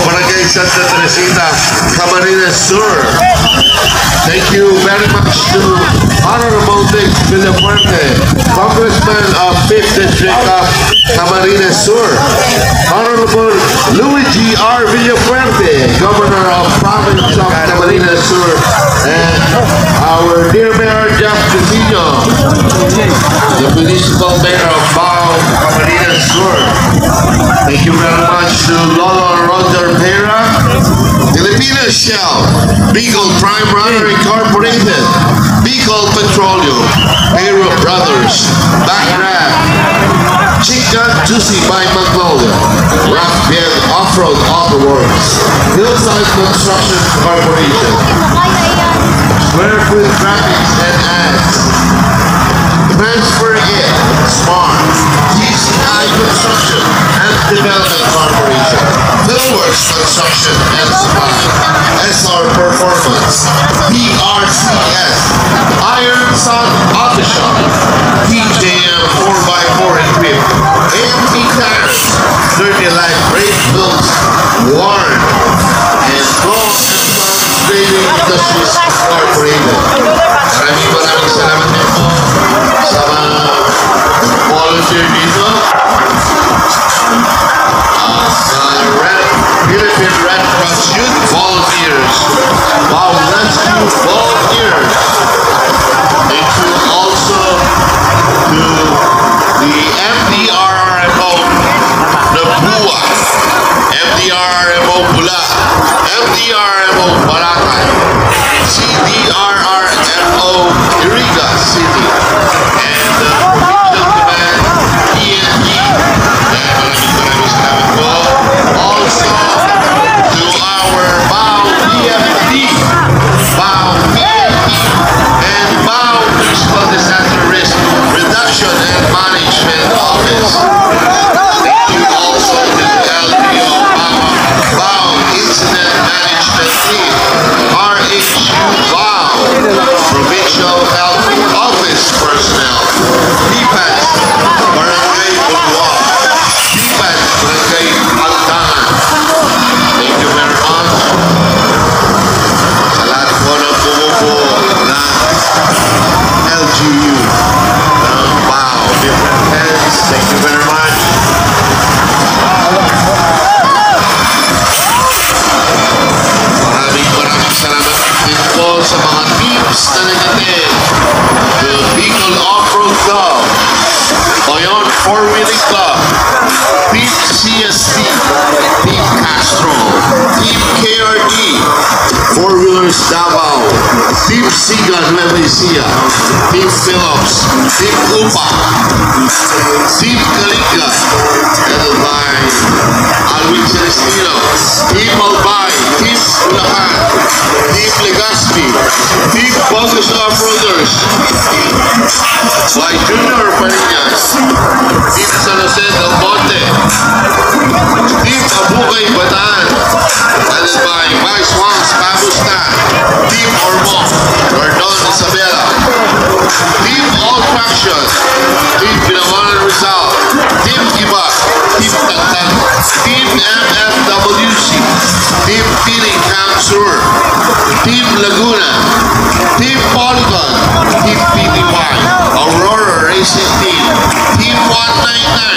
Barangay Santa Teresita, Camarines Sur. Thank you very much to Honorable Dick Villafuerte, Congressman of 5th District of Camarines Sur. Honorable Luigi R. Villafuerte, Governor of Province of Camarines Sur. And our dear Mayor Jeff Casino, the Municipal Mayor of. Thank you very much to Lolo Roger Pera, Filipino Shell, Beagle Prime Runner Incorporated, Beagle Petroleum, Hero Brothers, Backrad, Chicken Juicy by Magnolia, Band Off-Road Auto Works, Hillside Construction Corporation, Square Foot Graphics and Ads, Transfer It, Smart, Construction and Development Corporation, Millworks Construction and Supply, SR Performance, PRCS, Iron Sun Auto Shop, TJM 4x4 Equip, AMP Tires, Dirty Life Brake Bills, Warren, and Go and Trading Industries Incorporated. Maraming maraming salamat po sa mga volunteer Barangay, CDRRMO na nag-attend. The Bicol Off-Road Club, Bayon Four-Wheeling Club, Team CST, Team Castro, Team KRD, Four Wheelers Davao, Team Siga Nueva Ecija, Team Phillips, Team Upa, Team Kalinga, headed by Alvin Celestino, by Junior Parinas, Team San Jose del Monte, Team Abucay Bataan, headed by Vice Wans Babusta, Team Ormo, Cordon Isabela, Team All Traction, Team Pinamanan Rizal, Team Iba, Team Tagtag, Team MFWC, Team Feeling Sur, Team Laguna, Team Polygon, Team, Team 199,